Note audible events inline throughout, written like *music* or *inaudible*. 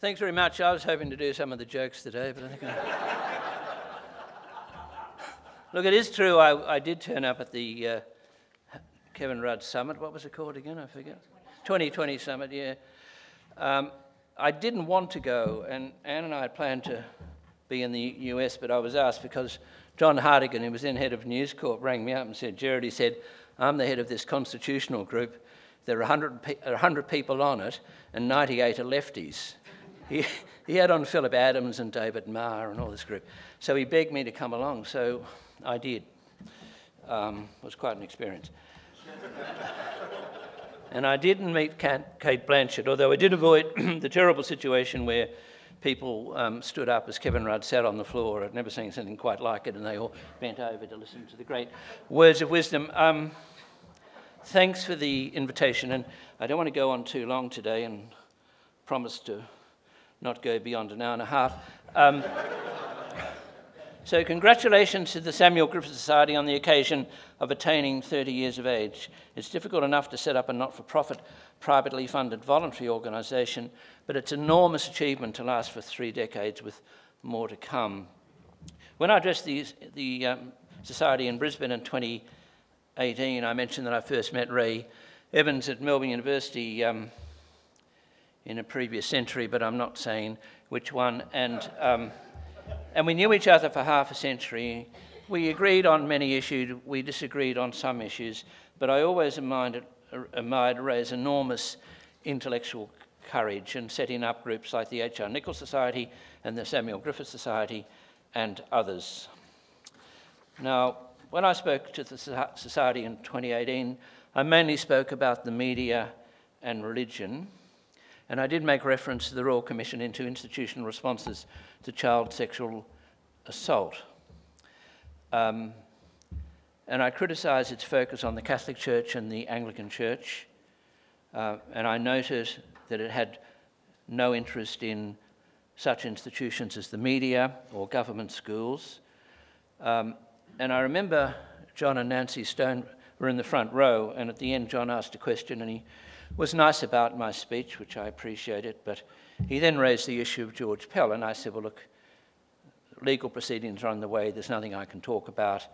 Thanks very much. I was hoping to do some of the jokes today, but I think I... *laughs* Look, it is true, I, I, did turn up at the uh, Kevin Rudd Summit. What was it called again? I forget. 2020 Summit, yeah. Um, I didn't want to go, and Anne and I had planned to be in the US, but I was asked because John Hartigan, who was then head of News Corp, rang me up and said, Gerard, he said, I'm the head of this constitutional group. There are 100, pe- 100 people on it, and 98 are lefties. He, he had on Philip Adams and David Marr and all this group. So he begged me to come along, so I did. Um, it was quite an experience. *laughs* and I didn't meet Cate Blanchett, although I did avoid *clears throat* the terrible situation where people um, stood up as Kevin Rudd sat on the floor. I'd never seen something quite like it, and they all bent over to listen to the great words of wisdom. Um, thanks for the invitation, and I don't want to go on too long today and promise to not go beyond an hour and a half. Um, so, congratulations to the Samuel Griffith Society on the occasion of attaining 30 years of age. It's difficult enough to set up a not for profit, privately funded voluntary organisation, but it's enormous achievement to last for three decades with more to come. When I addressed the, the um, Society in Brisbane in 2018, I mentioned that I first met Ray Evans at Melbourne University um, in a previous century, but I'm not saying which one. And um, and we knew each other for half a century. We agreed on many issues, we disagreed on some issues, but I always admired, admired Ray's enormous intellectual courage in setting up groups like the H.R. Nicholls Society and the Samuel Griffith Society and others. Now, when I spoke to the Society in 2018, I mainly spoke about the media and religion. And I did make reference to the Royal Commission into Institutional Responses to Child Sexual Assault. Um, and I criticised its focus on the Catholic Church and the Anglican Church. Uh, and I noted that it had no interest in such institutions as the media or government schools. Um, and I remember John and Nancy Stone were in the front row, and at the end, John asked a question, and he was nice about my speech, which I appreciated, but he then raised the issue of George Pell, and I said, Well, look, legal proceedings are on the way, there's nothing I can talk about,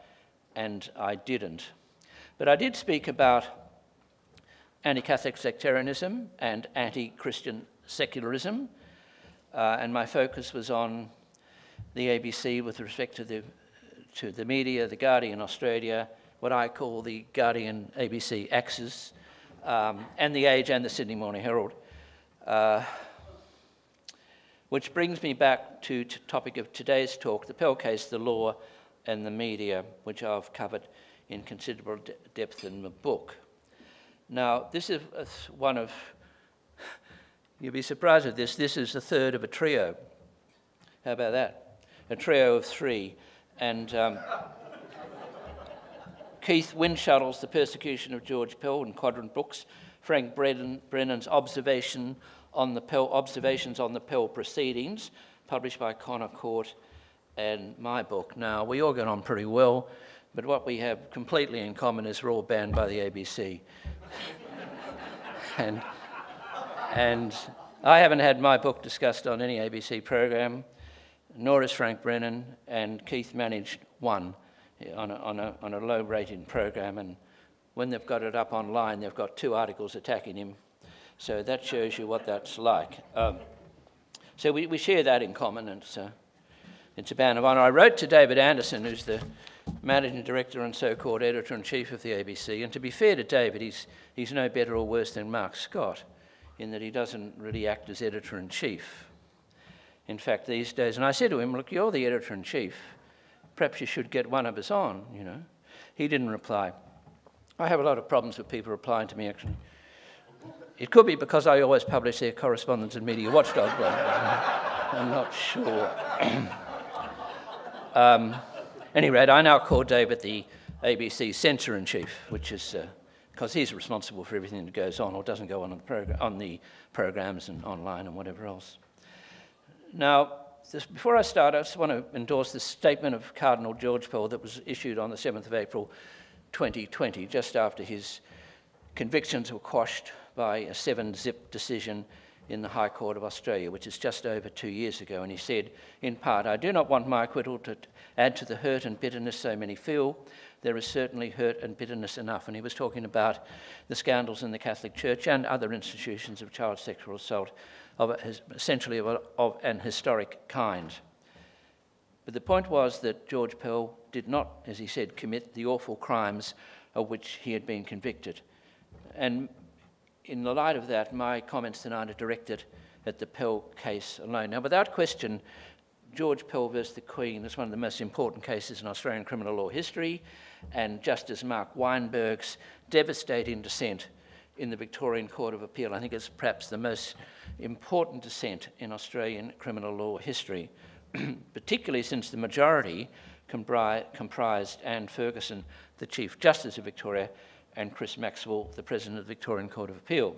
and I didn't. But I did speak about anti Catholic sectarianism and anti Christian secularism, uh, and my focus was on the ABC with respect to the, to the media, the Guardian Australia, what I call the Guardian ABC axis um, and The Age and the Sydney Morning Herald. Uh, which brings me back to the topic of today's talk, the Pell case, the law and the media, which I've covered in considerable de- depth in the book. Now, this is one of, *laughs* you'll be surprised at this, this is the third of a trio. How about that? A trio of three. And um, Keith Windschuttle's The Persecution of George Pell in Quadrant Books, Frank Brennan, Brennan's Observation on the Pell, Observations on the Pell Proceedings, published by Connor Court, and my book. Now, we all get on pretty well, but what we have completely in common is we're all banned by the ABC. *laughs* and, and I haven't had my book discussed on any ABC program, nor has Frank Brennan, and Keith managed one on a, on a, on a low rated program. And when they've got it up online, they've got two articles attacking him. So that shows you what that's like. Um, so we, we share that in common, and it's a, it's a band of honour. I wrote to David Anderson, who's the managing director and so called editor in chief of the ABC. And to be fair to David, he's, he's no better or worse than Mark Scott in that he doesn't really act as editor in chief. In fact, these days, and I said to him, Look, you're the editor in chief. Perhaps you should get one of us on, you know. He didn't reply. I have a lot of problems with people replying to me, actually. It could be because I always publish their correspondence in Media Watchdog, but I'm not sure. *clears throat* um, rate, I now call David the ABC censor in chief, which is because uh, he's responsible for everything that goes on or doesn't go on on the, progr- on the programs and online and whatever else. Now, this, before I start, I just want to endorse the statement of Cardinal George Pell that was issued on the 7th of April 2020, just after his convictions were quashed by a seven zip decision in the High Court of Australia, which is just over two years ago. And he said, in part, I do not want my acquittal to add to the hurt and bitterness so many feel. There is certainly hurt and bitterness enough. And he was talking about the scandals in the Catholic Church and other institutions of child sexual assault, of essentially of, a, of an historic kind. But the point was that George Pell did not, as he said, commit the awful crimes of which he had been convicted. And in the light of that, my comments tonight are directed at the Pell case alone. Now, without question, George Pell versus the Queen is one of the most important cases in Australian criminal law history, and Justice Mark Weinberg's devastating dissent in the Victorian Court of Appeal, I think, is perhaps the most important dissent in Australian criminal law history, *clears throat* particularly since the majority compri- comprised Anne Ferguson, the Chief Justice of Victoria, and Chris Maxwell, the President of the Victorian Court of Appeal.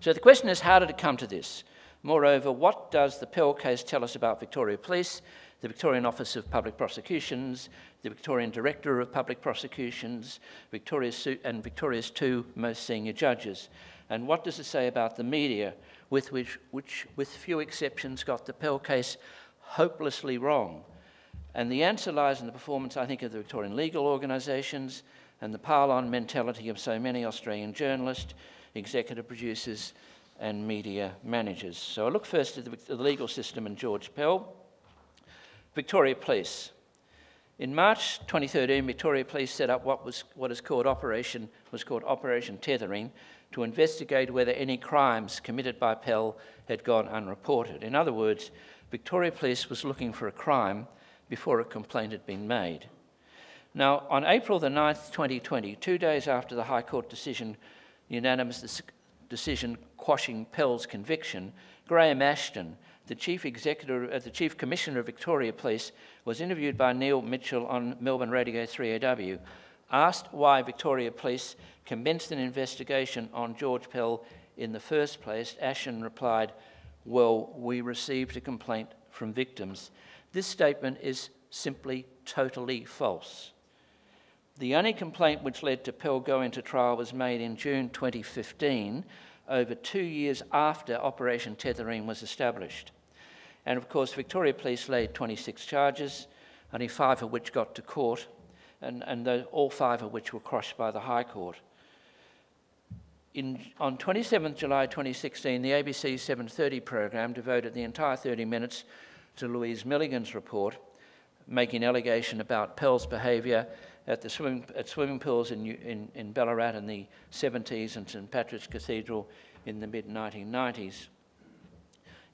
So the question is how did it come to this? Moreover, what does the Pell case tell us about Victoria Police, the Victorian Office of Public Prosecutions, the Victorian Director of Public Prosecutions, Victoria's, and Victoria's two most senior judges? And what does it say about the media, with which, which with few exceptions, got the Pell case hopelessly wrong? And the answer lies in the performance, I think, of the Victorian legal organisations, and the pile-on mentality of so many Australian journalists, executive producers, and media managers. So I look first at the, the legal system and George Pell. Victoria Police. In March 2013, Victoria Police set up what was what is called Operation was called Operation Tethering to investigate whether any crimes committed by Pell had gone unreported. In other words, Victoria Police was looking for a crime before a complaint had been made. Now, on April the 9th, 2020, two days after the High Court decision, unanimous decision quashing Pell's conviction, Graham Ashton, the chief executive, uh, the chief commissioner of Victoria Police, was interviewed by Neil Mitchell on Melbourne Radio 3AW. Asked why Victoria Police commenced an investigation on George Pell in the first place, Ashton replied, Well, we received a complaint from victims. This statement is simply totally false. The only complaint which led to Pell going to trial was made in June 2015, over two years after Operation Tethering was established. And of course, Victoria Police laid 26 charges, only five of which got to court, and, and the, all five of which were crushed by the High Court. In, on 27 July 2016, the ABC 730 program devoted the entire 30 minutes to Louise Milligan's report, making allegation about Pell's behaviour at the swimming, at swimming pools in, in, in Ballarat in the 70s and St Patrick's Cathedral in the mid 1990s.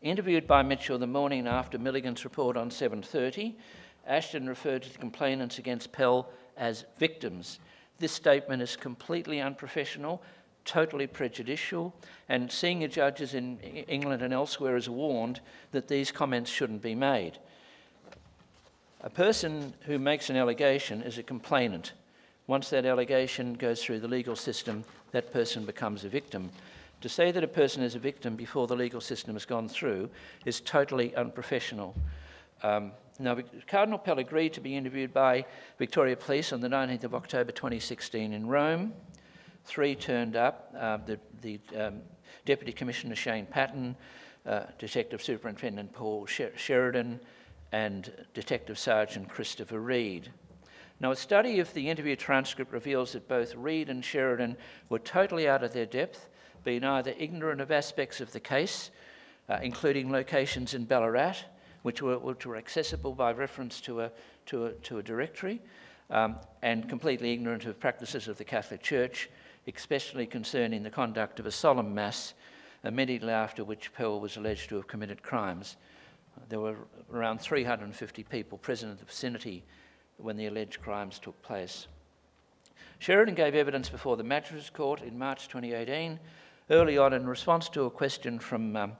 Interviewed by Mitchell the morning after Milligan's report on 7:30, Ashton referred to the complainants against Pell as victims. This statement is completely unprofessional, totally prejudicial, and senior judges in England and elsewhere is warned that these comments shouldn't be made. A person who makes an allegation is a complainant. Once that allegation goes through the legal system, that person becomes a victim. To say that a person is a victim before the legal system has gone through is totally unprofessional. Um, now, Cardinal Pell agreed to be interviewed by Victoria Police on the 19th of October 2016 in Rome. Three turned up uh, the, the um, Deputy Commissioner Shane Patton, uh, Detective Superintendent Paul Sher- Sheridan, and Detective Sergeant Christopher Reed. Now, a study of the interview transcript reveals that both Reed and Sheridan were totally out of their depth, being either ignorant of aspects of the case, uh, including locations in Ballarat, which were, which were accessible by reference to a, to a, to a directory, um, and completely ignorant of practices of the Catholic Church, especially concerning the conduct of a solemn Mass, immediately after which Pell was alleged to have committed crimes. There were around 350 people present in the vicinity when the alleged crimes took place. Sheridan gave evidence before the Magistrates Court in March 2018. Early on, in response to a question from um,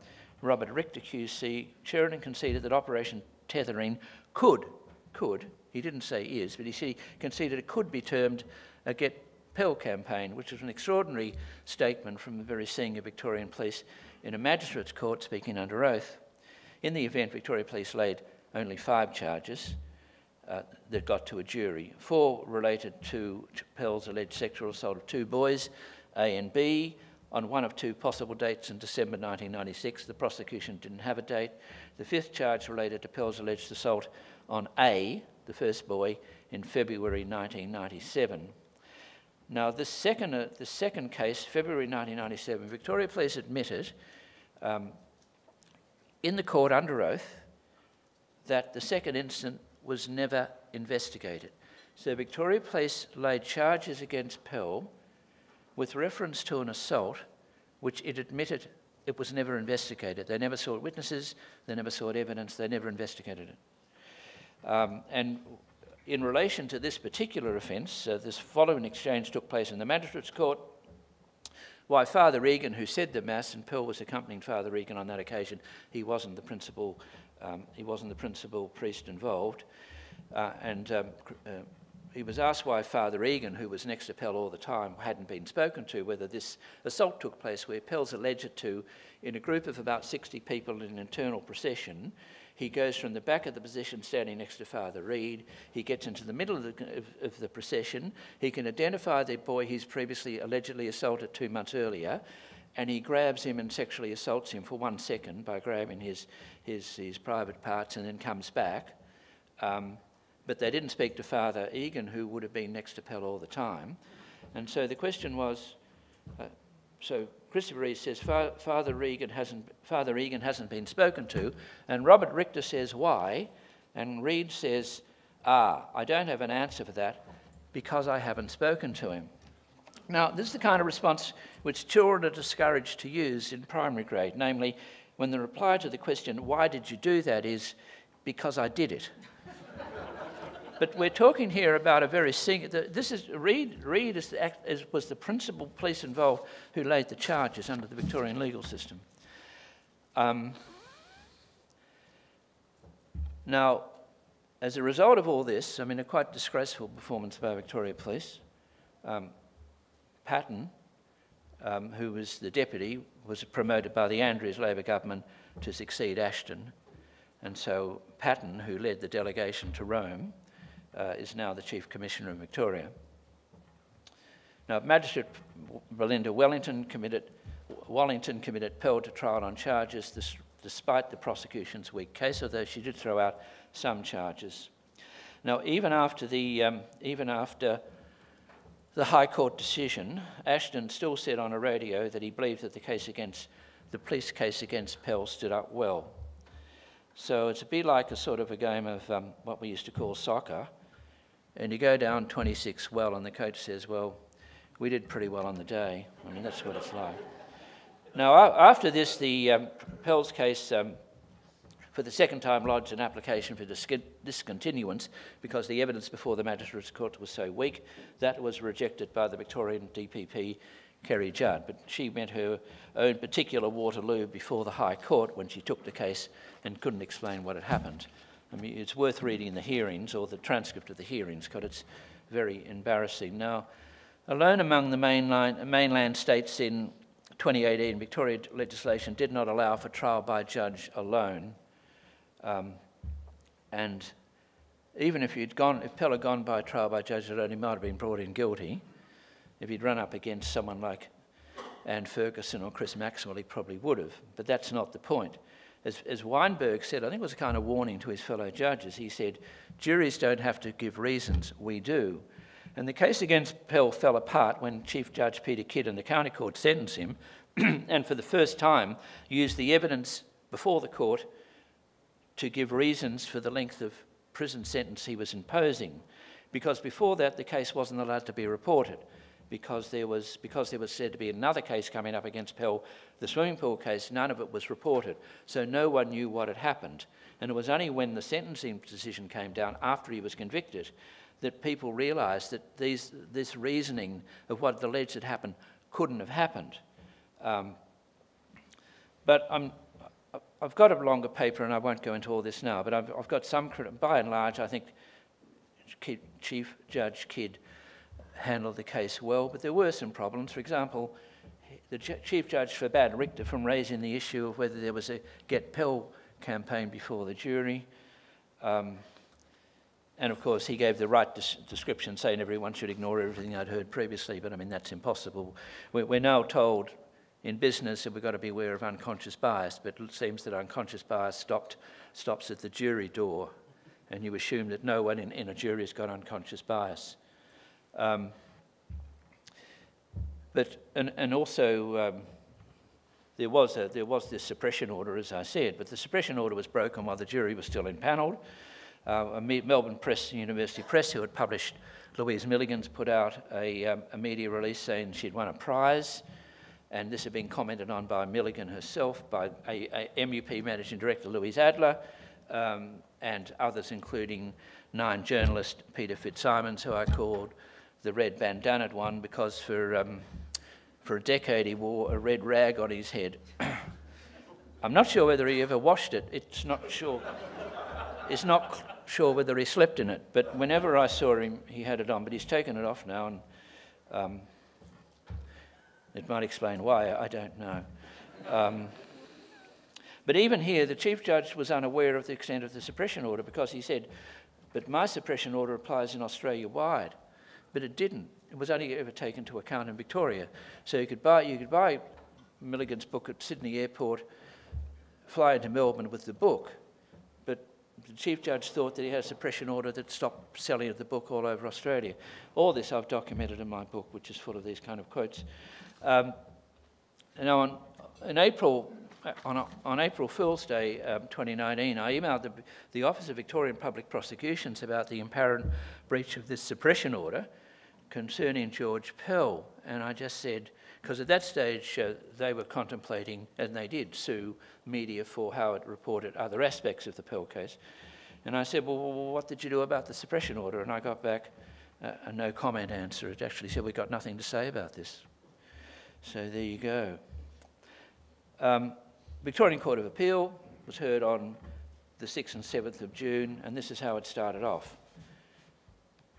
Robert Richter QC, Sheridan conceded that Operation Tethering could, could, he didn't say is, but he conceded it could be termed a Get Pell campaign, which was an extraordinary statement from a very senior Victorian police in a magistrate's court speaking under oath. In the event, Victoria Police laid only five charges uh, that got to a jury. Four related to Pell's alleged sexual assault of two boys, A and B, on one of two possible dates in December 1996. The prosecution didn't have a date. The fifth charge related to Pell's alleged assault on A, the first boy, in February 1997. Now, the second, uh, the second case, February 1997, Victoria Police admitted um, in the court under oath that the second incident was never investigated. So Victoria Police laid charges against Pell with reference to an assault which it admitted it was never investigated. They never sought witnesses, they never sought evidence, they never investigated it. Um, and in relation to this particular offence, uh, this following exchange took place in the Magistrates Court. Why Father Egan, who said the Mass, and Pell was accompanying Father Egan on that occasion, he wasn't the principal, um, he wasn't the principal priest involved. Uh, and um, uh, he was asked why Father Egan, who was next to Pell all the time, hadn't been spoken to, whether this assault took place where Pell's alleged to, in a group of about 60 people in an internal procession, he goes from the back of the procession standing next to Father Reed. He gets into the middle of the, of, of the procession. He can identify the boy he's previously allegedly assaulted two months earlier, and he grabs him and sexually assaults him for one second by grabbing his, his, his private parts and then comes back. Um, but they didn't speak to Father Egan, who would have been next to Pell all the time. And so the question was uh, so Christopher Reed says Father, Egan hasn't, Father Egan hasn't been spoken to, and Robert Richter says why, and Reed says, ah, I don't have an answer for that because I haven't spoken to him. Now, this is the kind of response which children are discouraged to use in primary grade, namely, when the reply to the question, why did you do that, is because I did it. But we're talking here about a very singular. This is Reed. Reed is the, is, was the principal police involved who laid the charges under the Victorian legal system. Um, now, as a result of all this, I mean, a quite disgraceful performance by Victoria Police. Um, Patton, um, who was the deputy, was promoted by the Andrews Labor government to succeed Ashton. And so Patton, who led the delegation to Rome, uh, is now the Chief Commissioner of Victoria. Now, Magistrate Belinda Wellington committed, Wallington committed Pell to trial on charges this, despite the prosecution's weak case, although she did throw out some charges. Now, even after the, um, even after the High Court decision, Ashton still said on a radio that he believed that the case against the police case against Pell stood up well. So it's a bit like a sort of a game of um, what we used to call soccer, and you go down 26 well, and the coach says, Well, we did pretty well on the day. I mean, that's what it's like. Now, after this, the um, Pell's case, um, for the second time, lodged an application for discontinuance because the evidence before the Magistrates Court was so weak. That was rejected by the Victorian DPP, Kerry Judd. But she met her own particular Waterloo before the High Court when she took the case and couldn't explain what had happened. I mean, it's worth reading the hearings or the transcript of the hearings because it's very embarrassing. Now, alone among the mainline, mainland states in 2018, Victoria legislation did not allow for trial by judge alone. Um, and even if you'd gone, if Pell had gone by trial by judge alone, he might have been brought in guilty. If he'd run up against someone like Anne Ferguson or Chris Maxwell, he probably would have. But that's not the point as, as Weinberg said, I think it was a kind of warning to his fellow judges. He said, Juries don't have to give reasons, we do. And the case against Pell fell apart when Chief Judge Peter Kidd and the County Court sentenced him, *clears throat* and for the first time used the evidence before the court to give reasons for the length of prison sentence he was imposing. Because before that, the case wasn't allowed to be reported because there was because there was said to be another case coming up against Pell, the swimming pool case. None of it was reported, so no one knew what had happened. And it was only when the sentencing decision came down after he was convicted that people realised that these, this reasoning of what the alleged had happened couldn't have happened. Um, but I'm, I've got a longer paper, and I won't go into all this now. But I've, I've got some, by and large, I think Chief Judge Kidd handled the case well, but there were some problems. For example, the Chief Judge forbade Richter from raising the issue of whether there was a Get Pell campaign before the jury. Um, and of course, he gave the right des- description, saying everyone should ignore everything I'd heard previously, but I mean, that's impossible. We're, we're now told in business that we've got to be aware of unconscious bias, but it seems that unconscious bias stopped, stops at the jury door, and you assume that no one in, in a jury has got unconscious bias. Um, but, and, and also, um, there, was a, there was this suppression order, as I said, but the suppression order was broken while the jury was still impanelled. Uh, a Melbourne Press, University Press, who had published Louise Milligan's put out a, um, a media release saying she'd won a prize and this had been commented on by Milligan herself, by a, a MUP Managing Director Louise Adler, um, and others, including Nine journalist Peter Fitzsimons, who I called the red bandanaed one because for, um, for a decade he wore a red rag on his head. *coughs* I'm not sure whether he ever washed it. It's not sure. It's not sure whether he slept in it. But whenever I saw him, he had it on. But he's taken it off now, and um, it might explain why, I don't know. Um, but even here, the Chief Judge was unaware of the extent of the suppression order because he said, but my suppression order applies in Australia wide. But it didn't. It was only ever taken into account in Victoria. So you could buy, you could buy Milligan's book at Sydney Airport, fly into Melbourne with the book, but the Chief Judge thought that he had a suppression order that stopped selling of the book all over Australia. All this I've documented in my book, which is full of these kind of quotes. Um, now, on, in April, uh, on, on April Fool's Day um, 2019, I emailed the, the Office of Victorian Public Prosecutions about the apparent breach of this suppression order concerning George Pell. And I just said, because at that stage uh, they were contemplating, and they did, sue media for how it reported other aspects of the Pell case. And I said, well, what did you do about the suppression order? And I got back a, a no comment answer. It actually said, we've got nothing to say about this. So there you go. Um, Victorian Court of Appeal was heard on the 6th and 7th of June, and this is how it started off.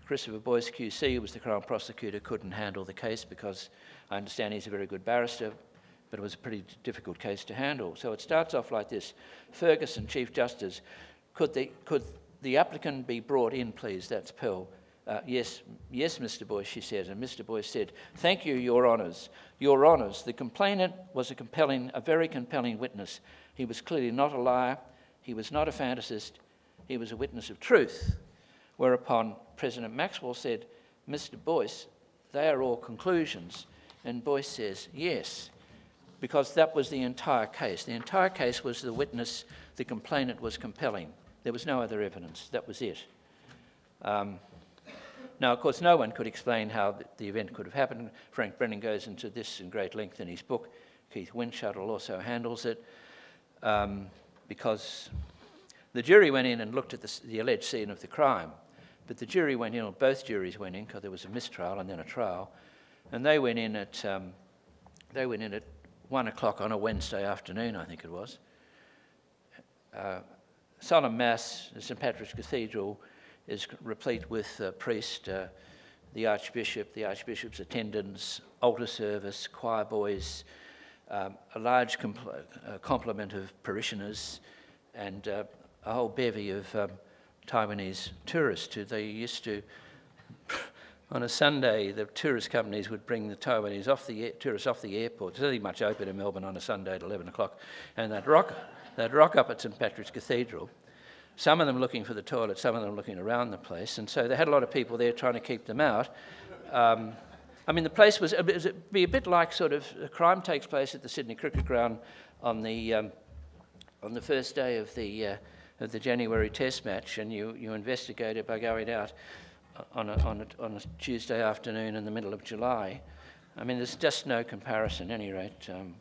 Christopher Boyce QC, who was the Crown Prosecutor, couldn't handle the case because I understand he's a very good barrister, but it was a pretty difficult case to handle. So it starts off like this Ferguson, Chief Justice, could the, could the applicant be brought in, please? That's Pell. Uh, yes, yes, Mr. Boyce, she said. And Mr. Boyce said, Thank you, Your Honours. Your Honours, the complainant was a compelling, a very compelling witness. He was clearly not a liar. He was not a fantasist. He was a witness of truth. Whereupon President Maxwell said, Mr. Boyce, they are all conclusions. And Boyce says, Yes, because that was the entire case. The entire case was the witness, the complainant was compelling. There was no other evidence. That was it. Um, now, of course, no one could explain how the event could have happened. Frank Brennan goes into this in great length in his book. Keith Windschuttle also handles it um, because the jury went in and looked at the, the, alleged scene of the crime. But the jury went in, or both juries went in, because there was a mistrial and then a trial, and they went in at um, they went in at one o'clock on a Wednesday afternoon, I think it was. Uh, solemn mass St Patrick's Cathedral is replete with uh, priest, uh, the archbishop, the archbishop's attendants, altar service, choir boys, um, a large compl- complement of parishioners, and uh, a whole bevy of um, Taiwanese tourists who they used to. *laughs* on a Sunday, the tourist companies would bring the Taiwanese off the tourists off the airport. There's not much open in Melbourne on a Sunday at 11 o'clock, and they'd rock, they'd rock up at St Patrick's Cathedral some of them looking for the toilet, some of them looking around the place. And so they had a lot of people there trying to keep them out. Um, I mean, the place was it would be a bit like sort of a crime takes place at the Sydney Cricket Ground on the um, on the first day of the uh, of the January Test match, and you you investigate it by going out on a, on a, on a Tuesday afternoon in the middle of July. I mean, there's just no comparison. At any rate. Um,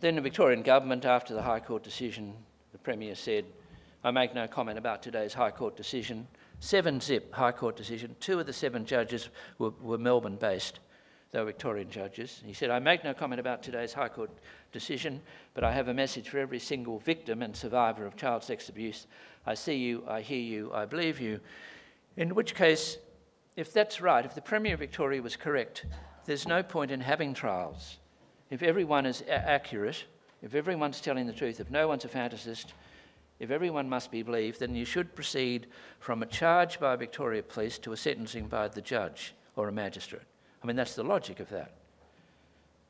then the Victorian government, after the High Court decision, the Premier said, I make no comment about today's High Court decision. Seven zip High Court decision. Two of the seven judges were, were Melbourne based. They were Victorian judges. He said, I make no comment about today's High Court decision, but I have a message for every single victim and survivor of child sex abuse. I see you, I hear you, I believe you. In which case, if that's right, if the Premier of Victoria was correct, there's no point in having trials. If everyone is accurate, if everyone's telling the truth, if no one's a fantasist, if everyone must be believed, then you should proceed from a charge by Victoria Police to a sentencing by the judge or a magistrate. I mean, that's the logic of that.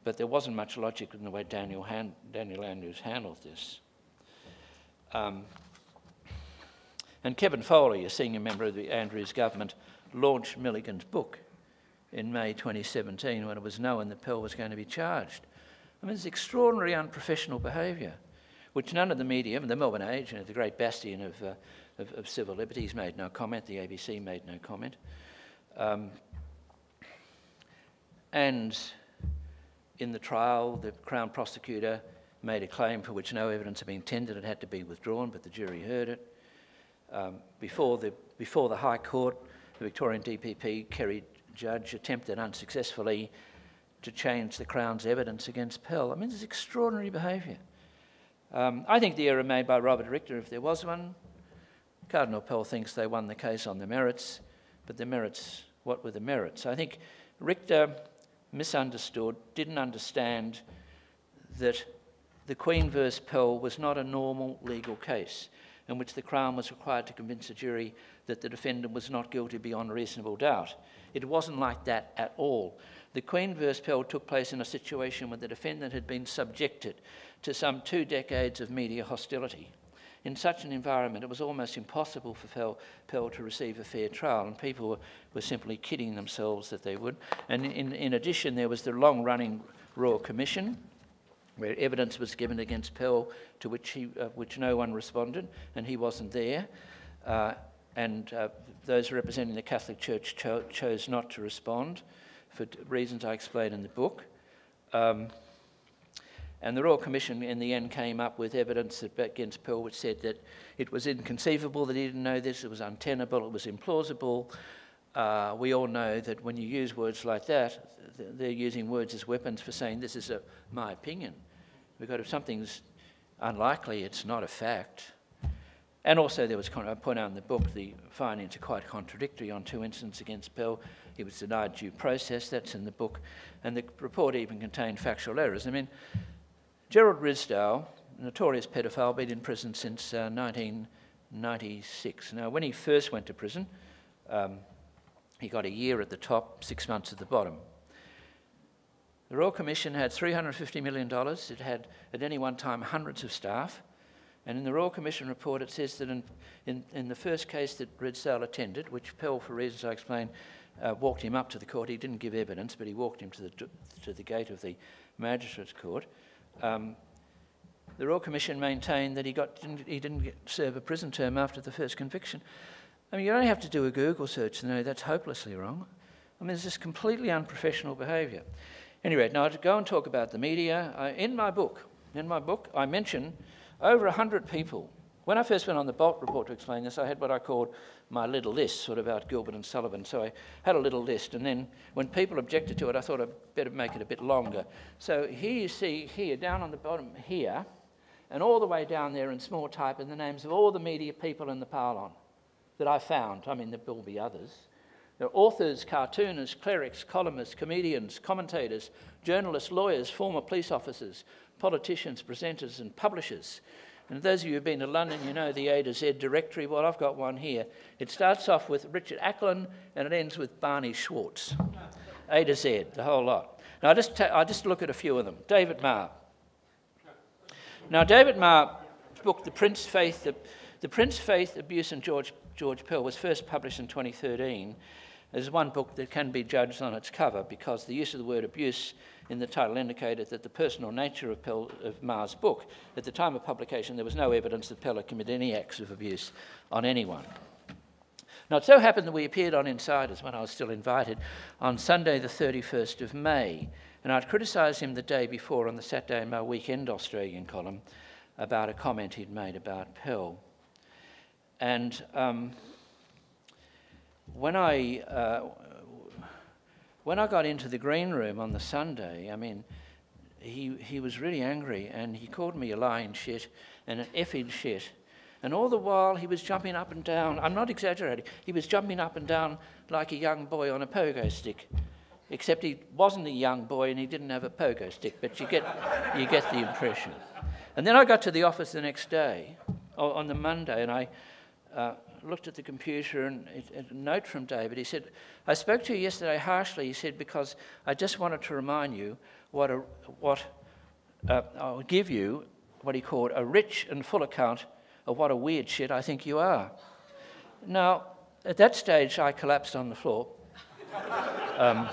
but there wasn't much logic in the way Daniel, Han- Daniel Andrews handled this. Um, and Kevin Foley, a senior member of the Andrews government, launched Milligan's book in May 2017 when it was known that Pell was going to be charged. I mean, it's extraordinary unprofessional behaviour, which none of the media, the Melbourne Age, you know, the great bastion of, uh, of, of, civil liberties, made no comment. The ABC made no comment. Um, and in the trial, the Crown prosecutor made a claim for which no evidence had been tendered. It had to be withdrawn, but the jury heard it. Um, before, the, before the High Court, the Victorian DPP, Kerry Judd, attempted unsuccessfully to change the Crown's evidence against Pell. I mean, this is extraordinary behaviour. Um, I think the error made by Robert Richter, if there was one, Cardinal Pell thinks they won the case on the merits, but the merits, what were the merits? I think Richter misunderstood, didn't understand that the Queen versus Pell was not a normal legal case in which the Crown was required to convince a jury that the defendant was not guilty beyond reasonable doubt. It wasn't like that at all. The Queen versus Pell took place in a situation where the defendant had been subjected to some two decades of media hostility. In such an environment, it was almost impossible for Pell, Pell to receive a fair trial, and people were, were simply kidding themselves that they would. And in, in addition, there was the long running Royal Commission, where evidence was given against Pell to which, he, uh, which no one responded, and he wasn't there. Uh, and uh, those representing the Catholic Church cho- chose not to respond for reasons I explain in the book. Um, and the Royal Commission in the end came up with evidence against Pell which said that it was inconceivable that he didn't know this, it was untenable, it was implausible. Uh, we all know that when you use words like that, they're using words as weapons for saying this is a, my opinion. Because if something's unlikely, it's not a fact. And also, there was, I point out in the book, the findings are quite contradictory on two incidents against Pell. He was denied due process, that's in the book. And the report even contained factual errors. I mean, Gerald Ridsdale, notorious pedophile, been in prison since uh, 1996. Now, when he first went to prison, um, he got a year at the top, six months at the bottom. The Royal Commission had $350 million. It had, at any one time, hundreds of staff. And in the Royal Commission report, it says that in, in, in the first case that Ridsdale attended, which Pell, for reasons I explained, uh, walked him up to the court. He didn't give evidence, but he walked him to the, to the gate of the magistrate's court. Um, the Royal Commission maintained that he, got, didn't, he didn't serve a prison term after the first conviction. I mean, you only have to do a Google search to know that's hopelessly wrong. I mean, it's just completely unprofessional behaviour. Anyway, now to go and talk about the media, uh, in my book, in my book, I mention over 100 people. When I first went on the Bolt report to explain this, I had what I called my little list, sort of about Gilbert and Sullivan. So I had a little list, and then when people objected to it, I thought I'd better make it a bit longer. So here you see, here, down on the bottom here, and all the way down there in small type are the names of all the media people in the pile-on that I found. I mean, there will be others. There are authors, cartoonists, clerics, columnists, comedians, commentators, journalists, lawyers, former police officers, politicians, presenters, and publishers. And those of you who've been to London, you know the A to Z directory. Well, I've got one here. It starts off with Richard Ackland and it ends with Barney Zwartz. A to Z, the whole lot. Now, I just, ta- I just look at a few of them. David Marr. Now, David Marr's book, The Prince Faith, the, the Prince Faith, Abuse, and George, George Pell, was first published in 2013. There's one book that can be judged on its cover because the use of the word abuse in the title indicated that the personal nature of, Pell, of Marr's book, at the time of publication, there was no evidence that Pell had committed any acts of abuse on anyone. Now, it so happened that we appeared on Insiders when I was still invited on Sunday, the 31st of May, and I'd criticised him the day before on the Saturday in my weekend Australian column about a comment he'd made about Pell. And um, when I uh, when I got into the green room on the Sunday, I mean, he, he was really angry and he called me a lying shit and an effing shit. And all the while he was jumping up and down. I'm not exaggerating. He was jumping up and down like a young boy on a pogo stick. Except he wasn't a young boy and he didn't have a pogo stick, but you get, you get the impression. And then I got to the office the next day, on the Monday, and I, uh, looked at the computer and a note from David. He said, I spoke to you yesterday harshly, he said, because I just wanted to remind you what, a, what uh, I'll give you what he called a rich and full account of what a weird shit I think you are. Now, at that stage, I collapsed on the floor. *laughs* Um,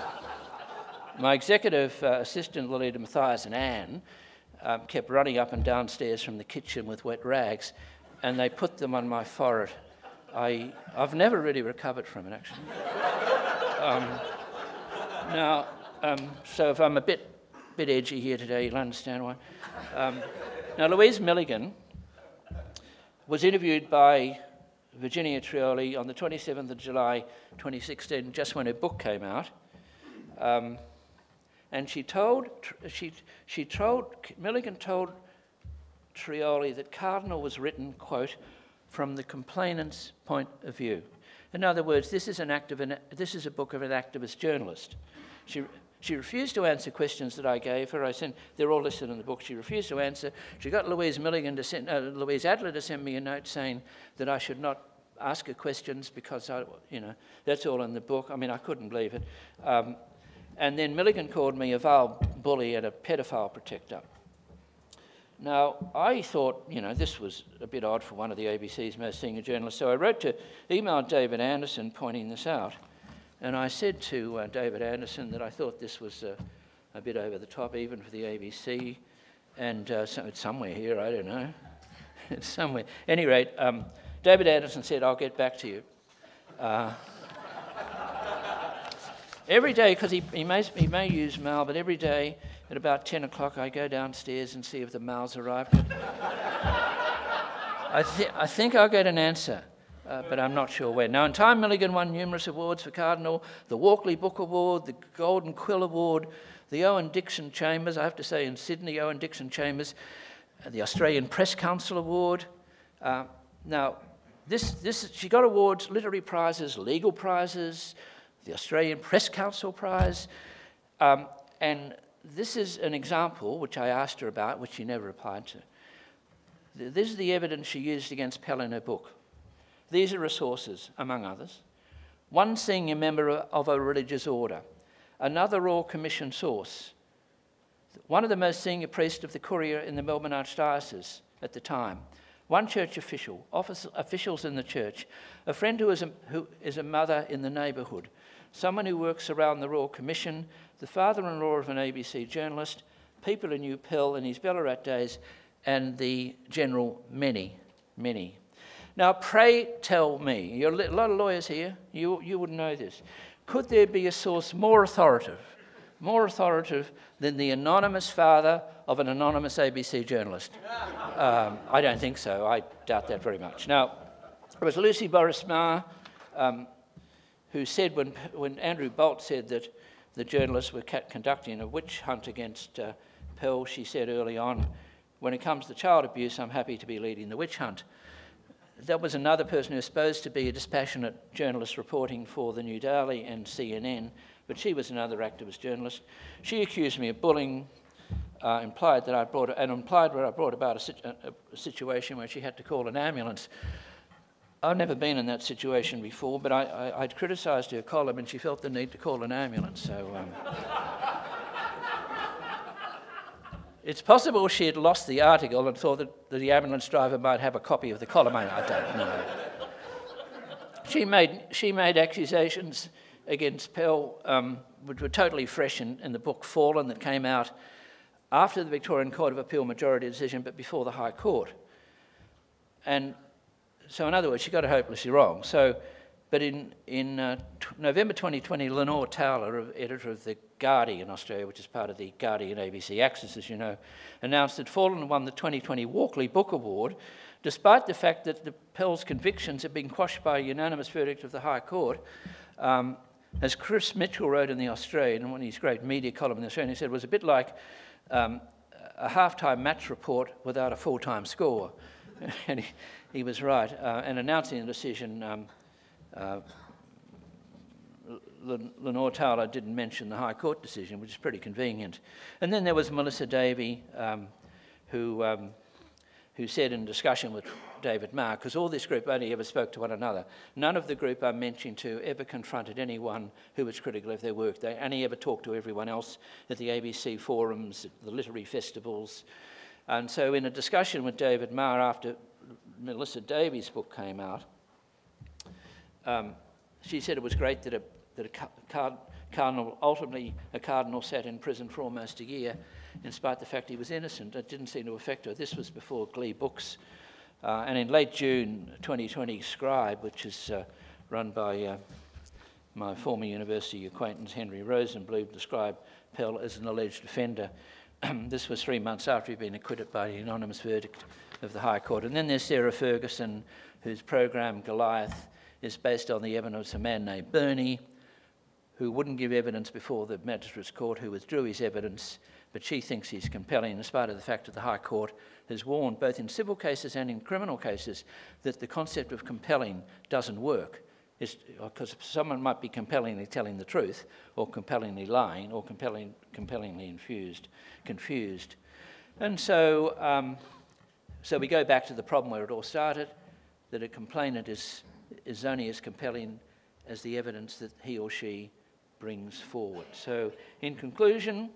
my executive uh, assistant, Lolita Matthias, and Anne um, kept running up and downstairs from the kitchen with wet rags, and they put them on my forehead. I, I've never really recovered from it, actually. um, now, um, so if I'm a bit, bit edgy here today, you'll understand why. Um, now, Louise Milligan was interviewed by Virginia Trioli on the 27th of July 2016, just when her book came out. Um, and she told, she, she told, Milligan told Trioli that Cardinal was written, quote, from the complainant's point of view. In other words, this is, an act of an, this is a book of an activist journalist. She, she refused to answer questions that I gave her. I sent, they're all listed in the book. She refused to answer. She got Louise Milligan to send, uh, Louise Adler to send me a note saying that I should not ask her questions because I, you know, that's all in the book. I mean, I couldn't believe it. Um, and then Milligan called me a vile bully and a pedophile protector. Now, I thought, you know, this was a bit odd for one of the ABC's most senior journalists, so I wrote to, emailed David Anderson pointing this out. And I said to uh, David Anderson that I thought this was uh, a bit over the top, even for the ABC. And uh, so it's somewhere here, I don't know. *laughs* it's somewhere. At any rate, um, David Anderson said, I'll get back to you. Uh, *laughs* every day, because he, he, may, he may use mail, but every day at about 10 o'clock I go downstairs and see if the mail's arrived. I, th- I think I'll get an answer. Uh, but I'm not sure when. Now, in time, Milligan won numerous awards for Cardinal the Walkley Book Award, the Golden Quill Award, the Owen Dixon Chambers, I have to say in Sydney, Owen Dixon Chambers, uh, the Australian Press Council Award. Uh, now, this, this, she got awards, literary prizes, legal prizes, the Australian Press Council Prize. Um, and this is an example which I asked her about, which she never replied to. This is the evidence she used against Pell in her book. These are resources, among others. One senior member of a religious order, another Royal Commission source, one of the most senior priests of the Curia in the Melbourne Archdiocese at the time, one church official, office, officials in the church, a friend who is a, who is a mother in the neighbourhood, someone who works around the Royal Commission, the father in law of an ABC journalist, people who knew Pell in his Ballarat days, and the general many, many. Now, pray tell me, you're a lot of lawyers here, you, you would know this. Could there be a source more authoritative, more authoritative than the anonymous father of an anonymous ABC journalist? Um, I don't think so. I doubt that very much. Now, it was Lucy Morris-Marr um, who said when, when Andrew Bolt said that the journalists were conducting a witch hunt against uh, Pell, she said early on, when it comes to child abuse, I'm happy to be leading the witch hunt that was another person who was supposed to be a dispassionate journalist reporting for the New Daily and CNN, but she was another activist journalist. She accused me of bullying, uh, implied that I brought, and implied that I brought about a, a, a, situation where she had to call an ambulance. I've never been in that situation before, but I, would criticised her column and she felt the need to call an ambulance. So. Um, *laughs* It's possible she had lost the article and thought that the ambulance driver might have a copy of the column. I don't know. she, made, she made accusations against Pell, um, which were totally fresh in, in the book Fallen that came out after the Victorian Court of Appeal majority decision, but before the High Court. And so, in other words, she got it hopelessly wrong. So, but in, in uh, November 2020, Lenore Taylor, editor of the Guardian in Australia, which is part of the Guardian ABC Axis, as you know, announced that Fallen won the 2020 Walkley Book Award, despite the fact that the Pell's convictions had been quashed by a unanimous verdict of the High Court. Um, as Chris Mitchell wrote in The Australian, one of his great media column in The Australian, he said it was a bit like um, a half-time match report without a full-time score. *laughs* and he, he, was right. Uh, and announcing the decision, um, uh, Lenore Taylor didn't mention the High Court decision, which is pretty convenient. And then there was Melissa Davey, um, who, um, who said in discussion with David Marr, because all this group only ever spoke to one another. None of the group I'm mentioning to ever confronted anyone who was critical of their work. They only ever talked to everyone else at the ABC forums, the literary festivals. And so, in a discussion with David Marr after Melissa Davey's book came out, um, she said it was great that a, that a card, cardinal, ultimately a cardinal sat in prison for almost a year, in spite of the fact he was innocent. It didn't seem to affect her. This was before Gleebooks. Uh, and in late June 2020, Scribe, which is uh, run by uh, my former university acquaintance Henry Rosenbloom, described Pell as an alleged offender. *clears throat* this was three months after he'd been acquitted by the anonymous verdict of the High Court. And then there's Sarah Ferguson, whose program Goliath is based on the evidence of a man named Bernie, who wouldn't give evidence before the magistrate's court, who withdrew his evidence, but she thinks he's compelling, in spite of the fact that the High Court has warned, both in civil cases and in criminal cases, that the concept of compelling doesn't work. Because someone might be compellingly telling the truth, or compellingly lying, or compelling, compellingly infused, confused. And so, um, so we go back to the problem where it all started that a complainant is, is only as compelling as the evidence that he or she brings forward. So, in conclusion,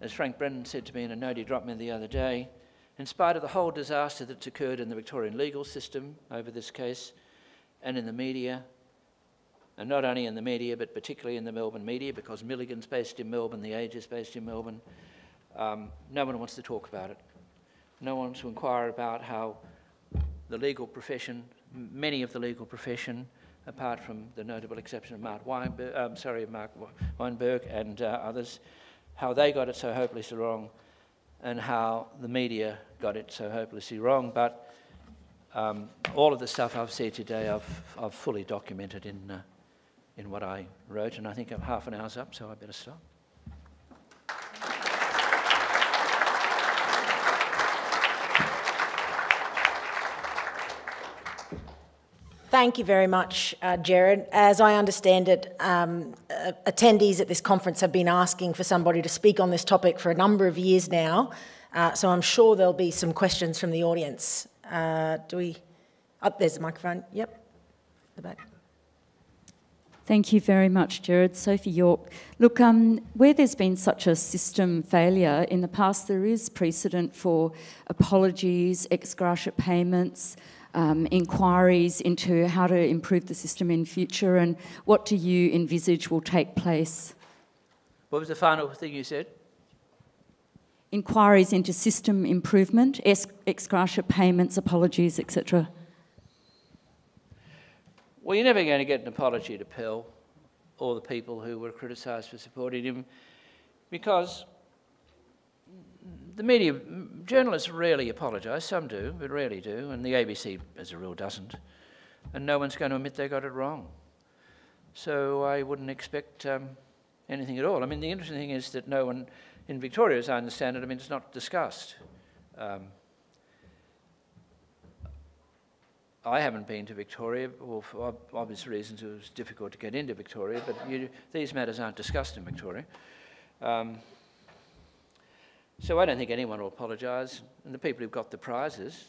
as Frank Brennan said to me in a note he dropped me the other day, in spite of the whole disaster that's occurred in the Victorian legal system over this case and in the media, and not only in the media, but particularly in the Melbourne media, because Milligan's based in Melbourne, The Age is based in Melbourne, um, no one wants to talk about it. No one to inquire about how the legal profession, many of the legal profession, apart from the notable exception of Mark Weinberg, um, sorry, Mark Weinberg and uh, others, how they got it so hopelessly wrong and how the media got it so hopelessly wrong. But um, all of the stuff I've said today, I've, I've fully documented in, uh, in what I wrote, and I think I'm half an hour's up, so I better stop. Thank you very much, uh, Gerard. As I understand it, um, uh, attendees at this conference have been asking for somebody to speak on this topic for a number of years now, uh, so I'm sure there'll be some questions from the audience. Uh, do we? Oh, there's the microphone. Yep, the back. Thank you very much, Gerard. Sophie York. Look, um, where there's been such a system failure in the past, there is precedent for apologies, ex gratia payments, um, inquiries into how to improve the system in future and what do you envisage will take place? What was the final thing you said? Inquiries into system improvement, ex gratia payments, apologies, etc. Well, you're never going to get an apology to Pell or the people who were criticised for supporting him because the media, journalists rarely apologise. Some do, but rarely do, and the ABC, as a rule, doesn't. And no one's going to admit they got it wrong. So I wouldn't expect um, anything at all. I mean, the interesting thing is that no one in Victoria, as I understand it, I mean, it's not discussed. Um, I haven't been to Victoria, well, for obvious reasons it was difficult to get into Victoria, but you, these matters aren't discussed in Victoria. Um, so I don't think anyone will apologise. And the people who've got the prizes,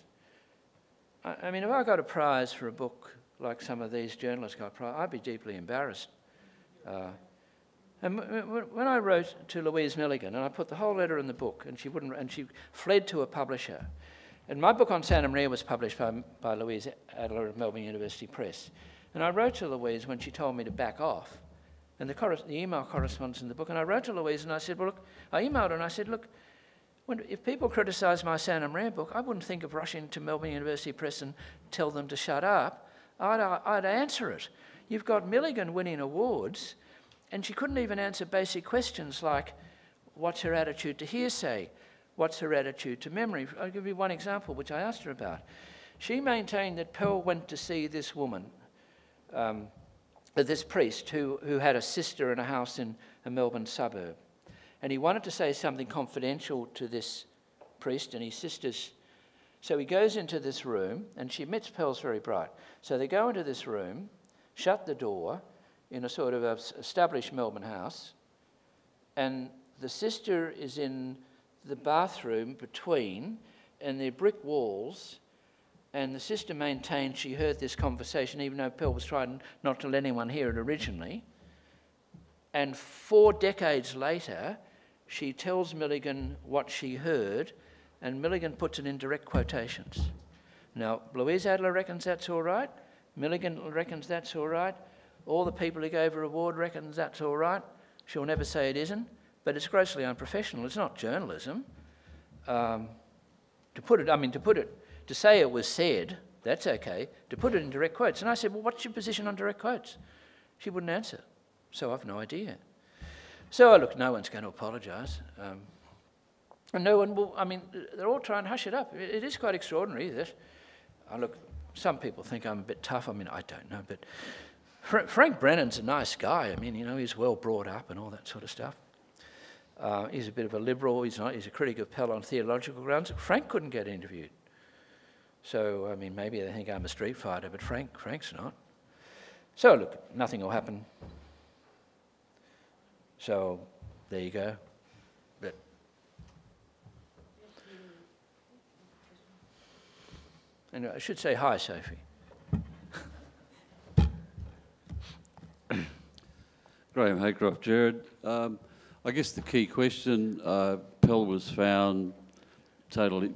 I, I, mean, if I got a prize for a book like some of these journalists got prize, I'd be deeply embarrassed. Uh, and when I wrote to Louise Milligan, and I put the whole letter in the book, and she wouldn't, and she fled to a publisher. And my book on Santamaria was published by, by Louise Adler of Melbourne University Press. And I wrote to Louise when she told me to back off. And the, the email corresponds in the book. And I wrote to Louise and I said, well, look, I emailed her and I said, look, when, if people criticise my Santamaria book, I wouldn't think of rushing to Melbourne University Press and tell them to shut up. I'd, I'd answer it. You've got Milligan winning awards, and she couldn't even answer basic questions like, what's her attitude to hearsay? What's her attitude to memory? I'll give you one example, which I asked her about. She maintained that Pell went to see this woman, um, this priest, who, who had a sister in a house in a Melbourne suburb and he wanted to say something confidential to this priest and his sisters. So he goes into this room, and she admits Pell's very bright. So they go into this room, shut the door in a sort of established Melbourne house, and the sister is in the bathroom between, and they're brick walls, And the sister maintained she heard this conversation, even though Pell was trying not to let anyone hear it originally. And four decades later, she tells Milligan what she heard, and Milligan puts it in direct quotations. Now, Louise Adler reckons that's all right. Milligan reckons that's all right. All the people who gave her award reckons that's all right. She'll never say it isn't, but it's grossly unprofessional. It's not journalism. Um, to put it, I mean, to put it, to say it was said, that's okay. To put it in direct quotes. And I said, well, what's your position on direct quotes? She wouldn't answer. So I've no idea. So, look, no one's going to apologise. Um, and no one will, I mean, they're all trying to hush it up. it, it is quite extraordinary that, I look, some people think I'm a bit tough. I mean, I don't know, but Fra- Frank Brennan's a nice guy. I mean, you know, he's well brought up and all that sort of stuff. Uh, he's a bit of a liberal. He's not. He's a critic of Pell on theological grounds. Frank couldn't get interviewed. So I mean, maybe they think I'm a street fighter, but Frank, Frank's not. So look, nothing will happen. So there you go. But I should say hi, Sophie. *coughs* Graham Haycroft, Gerard. Um, I guess the key question, uh, Pell was found totally,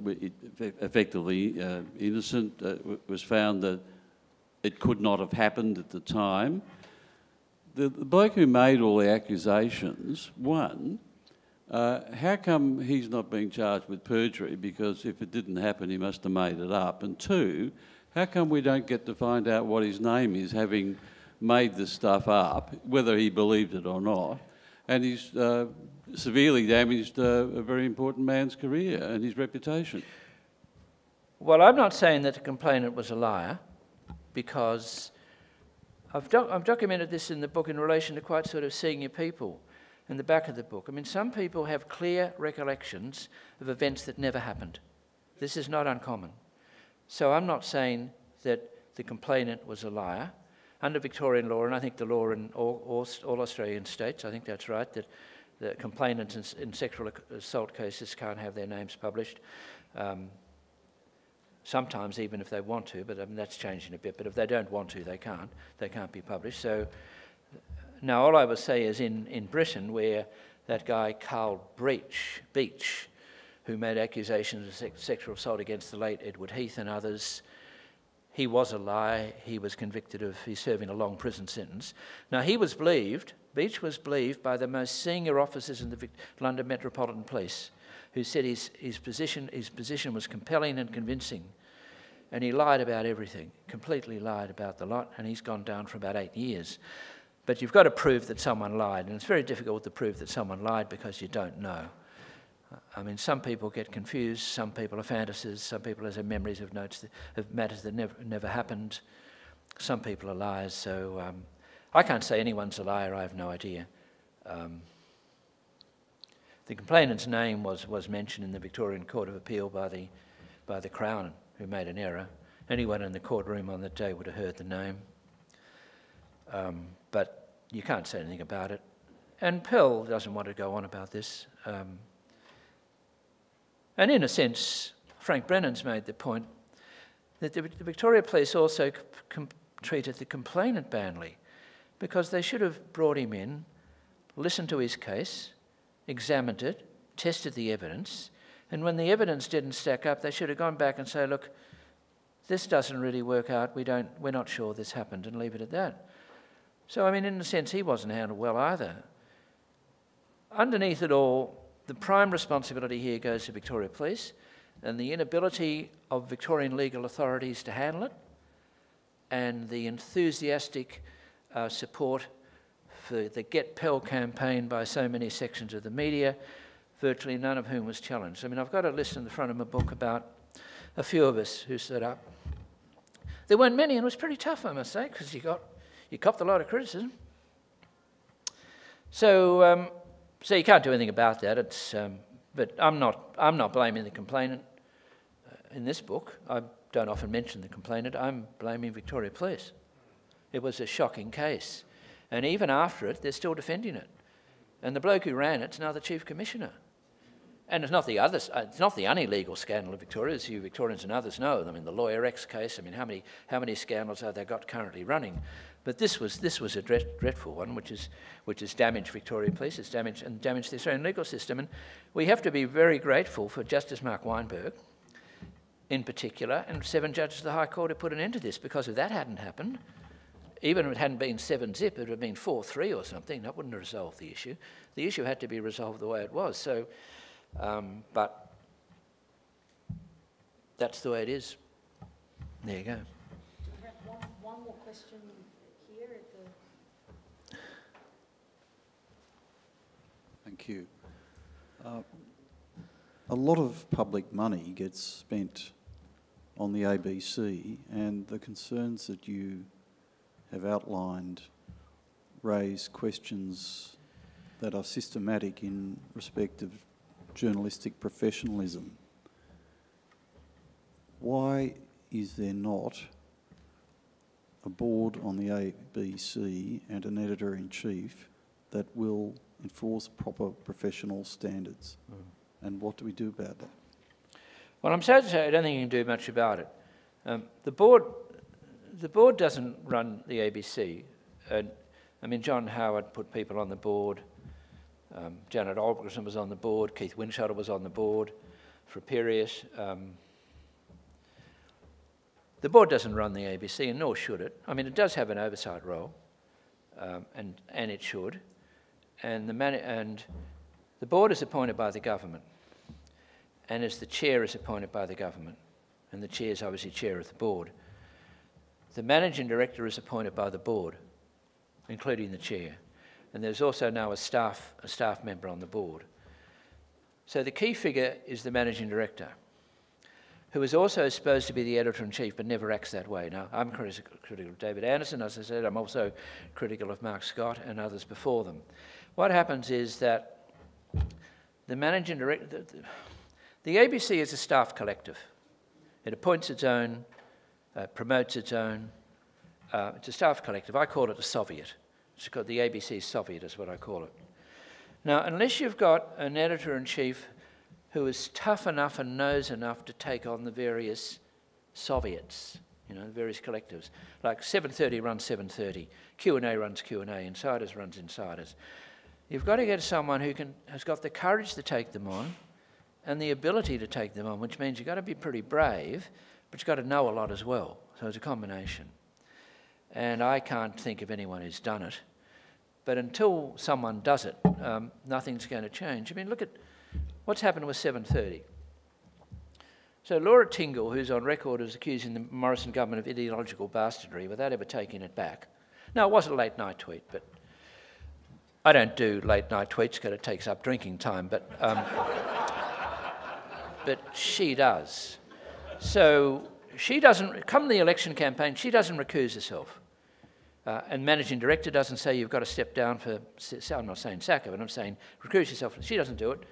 effectively uh, innocent, uh, was found that it could not have happened at the time. The, the bloke who made all the accusations, one, uh, how come he's not being charged with perjury? Because if it didn't happen, he must have made it up. And two, how come we don't get to find out what his name is, having made the stuff up, whether he believed it or not? And he's uh, severely damaged uh, a very important man's career and his reputation. Well, I'm not saying that the complainant was a liar, because I've, I've documented this in the book in relation to quite sort of senior people in the back of the book. I mean, some people have clear recollections of events that never happened. This is not uncommon. So I'm not saying that the complainant was a liar. Under Victorian law, and I think the law in all, all, all Australian states, I think that's right, that the complainants in, in, sexual assault cases can't have their names published. Um, sometimes even if they want to, but I mean, that's changing a bit. But if they don't want to, they can't. They can't be published. So now all I would say is in, in Britain, where that guy Carl Breach, Beech, who made accusations of sex, sexual assault against the late Edward Heath and others, he was a lie. He was convicted of, he's serving a long prison sentence. Now, he was believed, Beech was believed by the most senior officers in the London Metropolitan Police who said his, his, position, his position was compelling and convincing. And he lied about everything, completely lied about the lot, and he's gone down for about eight years. But you've got to prove that someone lied, and it's very difficult to prove that someone lied because you don't know. I mean, some people get confused, some people are fantasies, some people have memories of notes that, of matters that never, never happened, some people are liars, so um, I can't say anyone's a liar, I have no idea. Um, the complainant's name was, was mentioned in the Victorian Court of Appeal by the, by the Crown, who made an error. Anyone in the courtroom on that day would have heard the name. Um, but you can't say anything about it. And Pell doesn't want to go on about this. Um, and in a sense, Frank Brennan's made the point that the, the Victoria Police also treated the complainant badly because they should have brought him in, listened to his case, examined it, tested the evidence, and when the evidence didn't stack up, they should have gone back and say, look, this doesn't really work out, we don't, we're not sure this happened, and leave it at that. So, I mean, in a sense, he wasn't handled well either. Underneath it all, the prime responsibility here goes to Victoria Police and the inability of Victorian legal authorities to handle it, and the enthusiastic uh, support for the Get Pell campaign by so many sections of the media, virtually none of whom was challenged. I mean, I've got a list in the front of my book about a few of us who stood up. There weren't many, and it was pretty tough, I must say, because you got you copped a lot of criticism. So, um, so you can't do anything about that. It's, um, but I'm not I'm not blaming the complainant uh, in this book. I don't often mention the complainant. I'm blaming Victoria Police. It was a shocking case. And even after it, they're still defending it. And the bloke who ran it's now the Chief Commissioner. and it's not the others, uh, it's not the only legal scandal of Victoria, as you Victorians and others know. I mean, the Lawyer X case, I mean, how many, how many scandals have they got currently running? But this was, this was a dread, dreadful one, which, is, which has damaged Victoria Police, it's damaged, and damaged the Australian legal system. And we have to be very grateful for Justice Mark Weinberg, in particular, and seven judges of the High Court who put an end to this, because if that hadn't happened, even if it hadn't been 7 zip, it would have been 4 3 or something. That wouldn't have resolved the issue. The issue had to be resolved the way it was. So, um, but that's the way it is. There you go. One, one more question here the. Thank you. Uh, a lot of public money gets spent on the ABC, and the concerns that you have outlined raise questions that are systematic in respect of journalistic professionalism. Why is there not a board on the ABC and an editor in chief that will enforce proper professional standards? Mm. And what do we do about that? Well, I'm sad to say I don't think you can do much about it. Um, the board the board doesn't run the ABC. Uh, I mean, John Howard put people on the board. Um, Janet Albrechtsen was on the board. Keith Windschuttle was on the board period. Um, the board doesn't run the ABC, and nor should it. I mean, it does have an oversight role, um, and, and it should. And the, and the board is appointed by the government, and as the chair is appointed by the government, and the chair is obviously chair of the board. The managing director is appointed by the board, including the chair. And there's also now a staff, a staff member on the board. So the key figure is the managing director, who is also supposed to be the editor-in-chief but never acts that way. Now, I'm critical of David Anderson, as I said, I'm also critical of Mark Scott and others before them. What happens is that the managing director, the, the ABC is a staff collective. It appoints its own uh, promotes its own. Uh, it's a staff collective. I call it a Soviet. It's called the ABC Soviet, is what I call it. Now, unless you've got an editor in chief who is tough enough and knows enough to take on the various Soviets, you know, the various collectives, like 7:30 runs 7:30, Q&A runs Q&A, Insiders runs Insiders. You've got to get someone who can, has got the courage to take them on and the ability to take them on, which means you've got to be pretty brave but you've got to know a lot as well. So it's a combination. And I can't think of anyone who's done it. But until someone does it, um, nothing's going to change. I mean, look at what's happened with 730. So Laura Tingle, who's on record as accusing the Morrison government of ideological bastardry without ever taking it back. Now, it was a late night tweet, but I don't do late night tweets because it takes up drinking time, but, um, *laughs* but she does. So she doesn't, come the election campaign, she doesn't recuse herself. Uh, and managing director doesn't say you've got to step down for, I'm not saying sack her, but I'm saying recuse yourself. She doesn't do it.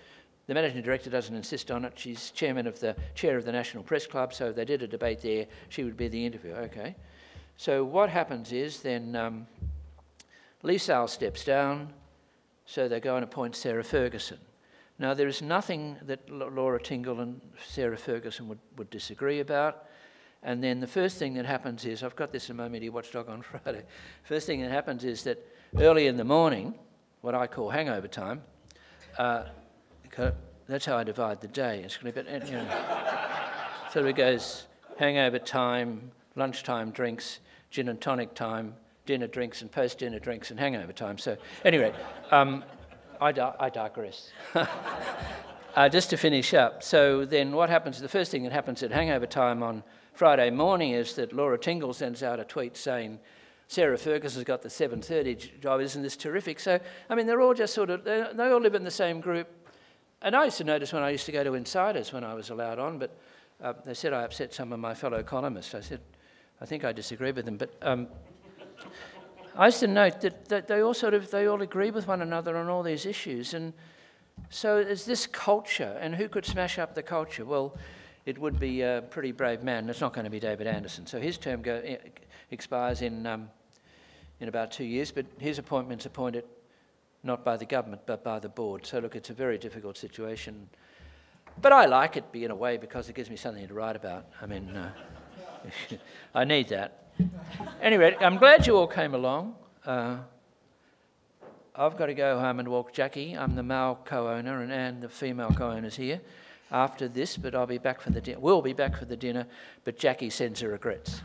The managing director doesn't insist on it. She's chairman of the chair of the National Press Club, so they did a debate there, she would be the interviewer. Okay. So what happens is then um, Leigh Sales steps down, so they go and appoint Sarah Ferguson. Now, there is nothing that Laura Tingle and Sarah Ferguson would, would disagree about. And then the first thing that happens is, I've got this in my media watchdog on *laughs* Friday. First thing that happens is that early in the morning, what I call hangover time, uh, that's how I divide the day. It's going to be, you know, *laughs* so it goes hangover time, lunchtime drinks, gin and tonic time, dinner drinks, and post dinner drinks, and hangover time. So, anyway, um, I, di I digress. *laughs* uh, just to finish up, so then what happens, the first thing that happens at hangover time on Friday morning is that Laura Tingle sends out a tweet saying, Sarah Ferguson's got the 7.30 job, isn't this terrific? So, I mean, they're all just sort of, they all live in the same group. And I used to notice when I used to go to Insiders when I was allowed on, but uh, they said I upset some of my fellow columnists. I said, I think I disagree with them. But um, I used to note that, that they all sort of they all agree with one another on all these issues, and so is this culture, and who could smash up the culture? Well, it would be a pretty brave man. It's not going to be David Anderson. So his term go, eh, expires in um, in about two years, but his appointment's appointed not by the government but by the board. So look, it's a very difficult situation. but I like it in a way because it gives me something to write about. I mean, uh, *laughs* I need that. Anyway, I'm glad you all came along. Uh, I've got to go home and walk Jackie. I'm the male co-owner, and Anne, the female co-owner's here after this, but I'll be back for the dinner. We'll be back for the dinner, but Jackie sends her regrets.